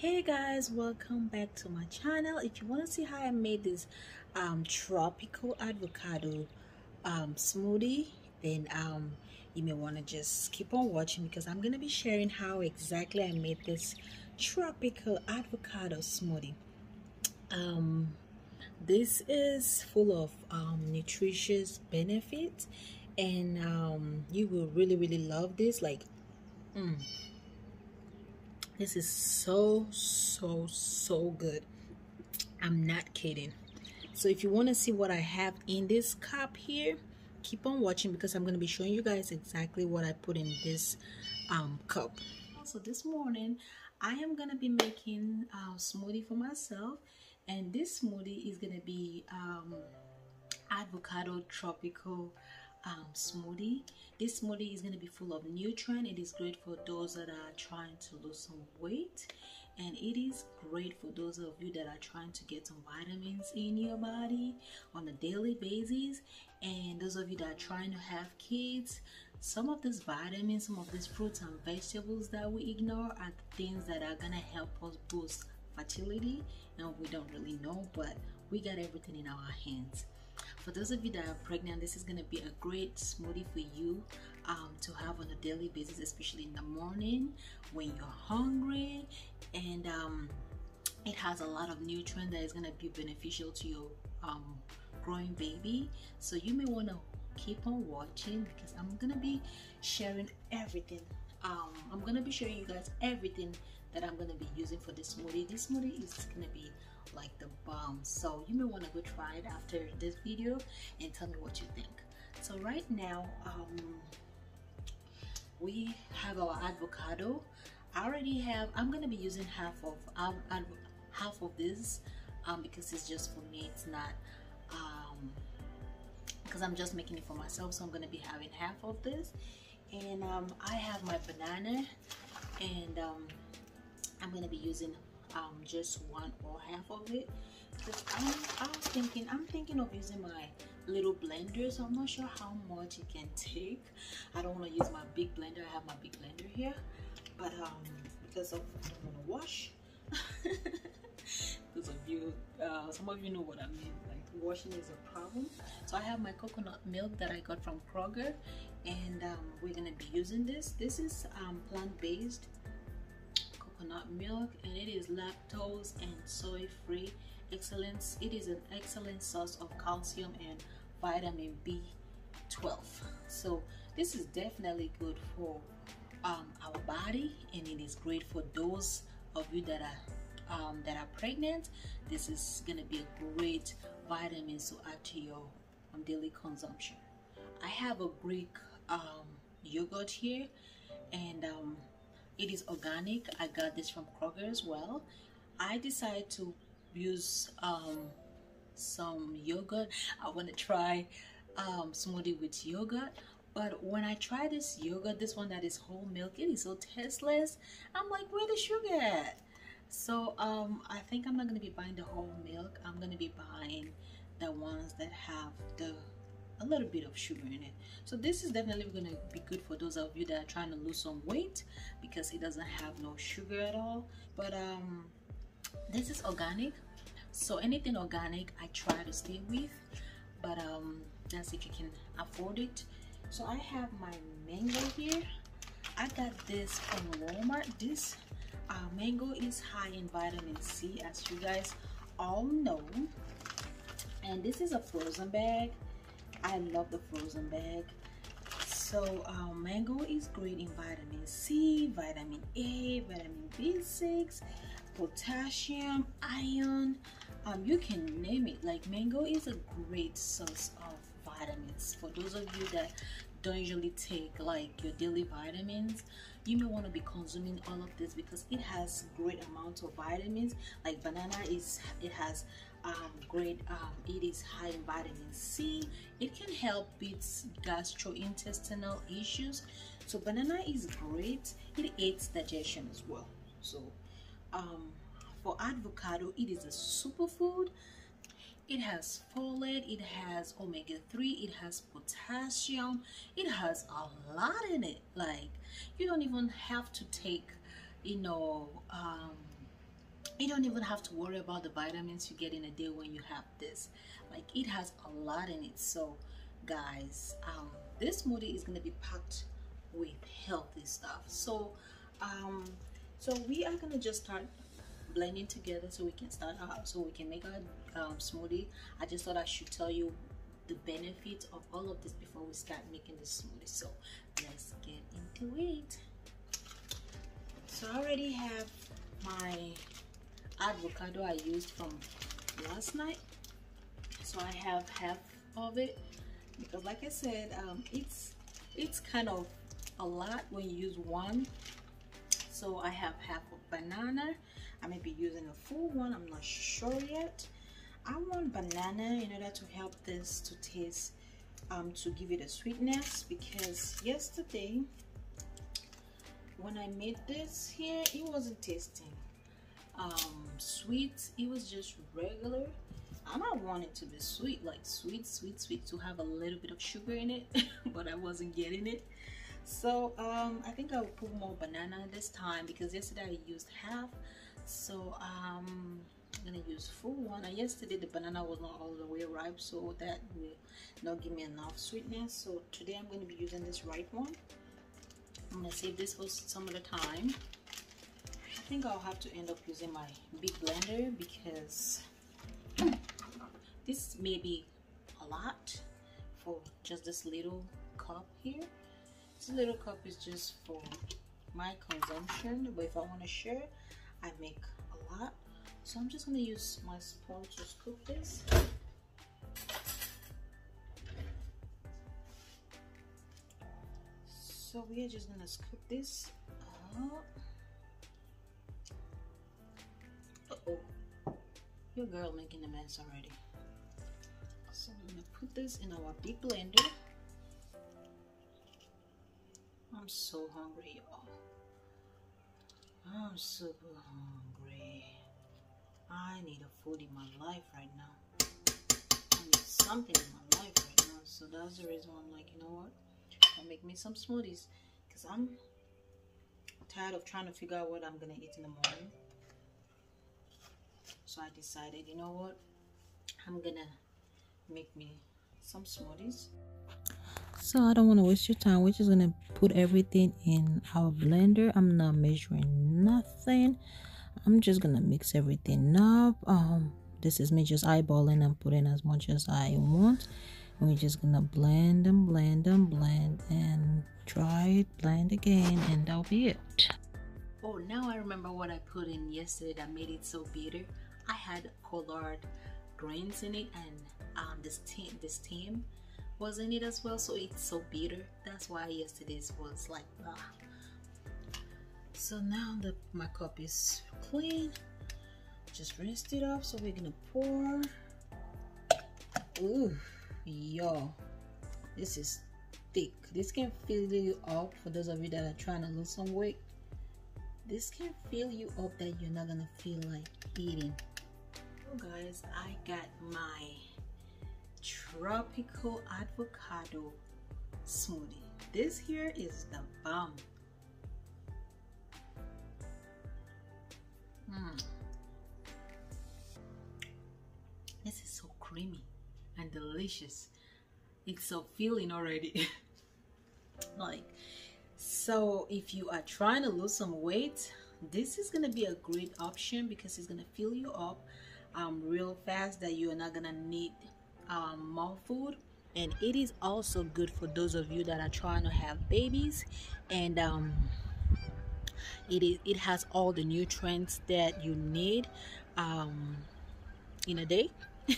hey guys welcome back to my channel. If you want to see how i made this um, tropical avocado um, smoothie then um, you may want to just keep on watching because i'm going to be sharing how exactly i made this tropical avocado smoothie. Um, this is full of um, nutritious benefits and um, you will really really love this like mm, this is so so so good. I'm not kidding. So if you want to see what i have in this cup here keep on watching because i'm going to be showing you guys exactly what i put in this um, cup. So this morning i am going to be making a smoothie for myself and this smoothie is going to be um, avocado tropical um, smoothie. This smoothie is going to be full of nutrient. It is great for those that are trying to lose some weight and it is great for those of you that are trying to get some vitamins in your body on a daily basis and those of you that are trying to have kids some of these vitamins some of these fruits and vegetables that we ignore are things that are gonna help us boost fertility and we don't really know but we got everything in our hands for those of you that are pregnant this is going to be a great smoothie for you um, to have on a daily basis especially in the morning when you're hungry. And um, it has a lot of nutrient that is going to be beneficial to your um, growing baby. So you may want to keep on watching because I'm gonna be sharing everything. Um, I'm gonna be showing you guys everything that I'm gonna be using for this smoothie. This smoothie is gonna be like the bomb. So you may want to go try it after this video and tell me what you think. So right now um, we have our avocado. I already have I'm gonna be using half of um, half of this um, because it's just for me it's not because um, I'm just making it for myself so I'm gonna be having half of this. And um, I have my banana and um, I'm gonna be using um, just one or half of it. I'm, I was thinking I'm thinking of using my little blender so I'm not sure how much it can take. I don't want to use my big blender I have my big blender here. But um because of I don't want to wash. Those of you uh, some of you know what I mean like washing is a problem. So I have my coconut milk that I got from Kroger and um, we're gonna be using this. This is um, plant-based coconut milk and it is lactose and soy free excellence it is an excellent source of calcium and vitamin b12 so this is definitely good for um, our body and it is great for those of you that are um, that are pregnant. This is gonna be a great vitamin to add to your um, daily consumption. I have a Greek um, yogurt here and um, it is organic. I got this from kroger as well. I decided to use um, some yogurt. I want to try um, smoothie with yogurt. But when i try this yogurt this one that is whole milk it is so tasteless. I'm like where the sugar at? So um, i think i'm not going to be buying the whole milk. I'm going to be buying the ones that have the a little bit of sugar in it. So this is definitely going to be good for those of you that are trying to lose some weight because it doesn't have no sugar at all. But um this is organic. So anything organic i try to stay with but um that's if you can afford it. So i have my mango here. I got this from walmart. This uh, mango is high in vitamin c as you guys all know. And this is a frozen bag I love the frozen bag. So um, mango is great in vitamin C, vitamin A, vitamin B6, potassium, iron. Um, you can name it. Like mango is a great source of vitamins. For those of you that don't usually take like your daily vitamins, you may want to be consuming all of this because it has great amount of vitamins. Like banana is it has um, great um, it is high in vitamin C. It can help with gastrointestinal issues. So banana is great. It aids digestion as well. So um, for avocado it is a superfood it has folate it has omega-3 it has potassium it has a lot in it. Like you don't even have to take you know um, you don't even have to worry about the vitamins you get in a day when you have this. Like it has a lot in it. So guys um this smoothie is going to be packed with healthy stuff. So um so we are going to just start blending together so we can start out so we can make our um, smoothie. I just thought i should tell you the benefits of all of this before we start making the smoothie. So let's get into it. So i already have my avocado i used from last night. So i have half of it because like i said um, it's it's kind of a lot when you use one. So i have half of banana i may be using a full one i'm not sure yet i want banana in order to help this to taste um, to give it a sweetness because yesterday when i made this here it wasn't tasting um, sweet it was just regular I don't want it to be sweet, like sweet, sweet, sweet, to have a little bit of sugar in it, but I wasn't getting it. So um, I think I'll put more banana this time because yesterday I used half. So um, I'm gonna use full one. And yesterday the banana was not all the way ripe, so that will not give me enough sweetness. So today I'm going to be using this ripe one. I'm gonna save this for some other time. I think I'll have to end up using my big blender because this may be a lot for just this little cup here this little cup is just for my consumption but if I want to share I make a lot. So I'm just to use my spoon to scoop this. So we are just to scoop this up. Uh oh your girl making a mess already. So I'm gonna put this in our big blender. I'm so hungry y'all I'm super hungry. I need a food in my life right now. I need something in my life right now. So that's the reason I'm like you know what? I'll make me some smoothies. Because I'm tired of trying to figure out what I'm gonna eat in the morning. So I decided you know what? I'm gonna make me some smoothies so I don't want to waste your time. We're just gonna put everything in our blender. I'm not measuring nothing. I'm just gonna mix everything up. Um this is me just eyeballing and putting as much as I want. And we're just gonna blend and blend and blend and try it blend again and that'll be it. Oh now I remember what I put in yesterday that made it so bitter. I had collard greens in it and um, the steam the steam was in it as well? So it's so bitter. That's why yesterday's was like ah. so now the my cup is clean just rinsed it off so we're gonna pour. Ooh y'all this is thick. This can fill you up. For those of you that are trying to lose some weight this can fill you up that you're not gonna feel like eating. So guys i got my tropical avocado smoothie. This here is the bomb. Mm. This is so creamy and delicious. It's so filling already. like, so if you are trying to lose some weight, this is gonna be a great option because it's gonna fill you up um, real fast that you're not gonna need um, more food. And it is also good for those of you that are trying to have babies. And um, it is it has all the nutrients that you need um, in a day.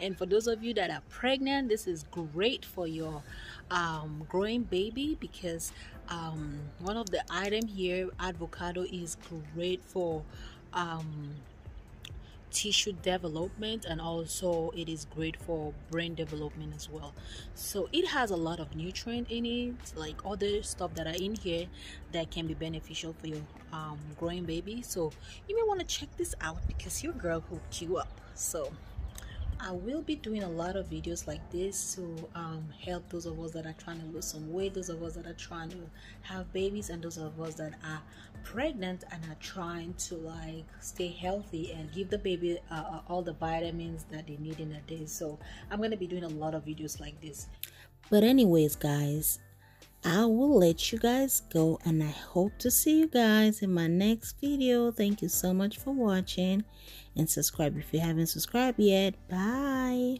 And for those of you that are pregnant this is great for your um, growing baby because um, one of the item here avocado is great for um, tissue development and also it is great for brain development as well. So it has a lot of nutrient in it like other stuff that are in here that can be beneficial for your um, growing baby. So you may want to check this out because your girl hooked you up. So I will be doing a lot of videos like this to um, help those of us that are trying to lose some weight, those of us that are trying to have babies, and those of us that are pregnant and are trying to like stay healthy and give the baby uh, uh all the vitamins that they need in a day. So I'm gonna be doing a lot of videos like this. But anyways, guys, I will let you guys go and I hope to see you guys in my next video. Thank you so much for watching and subscribe if you haven't subscribed yet. Bye.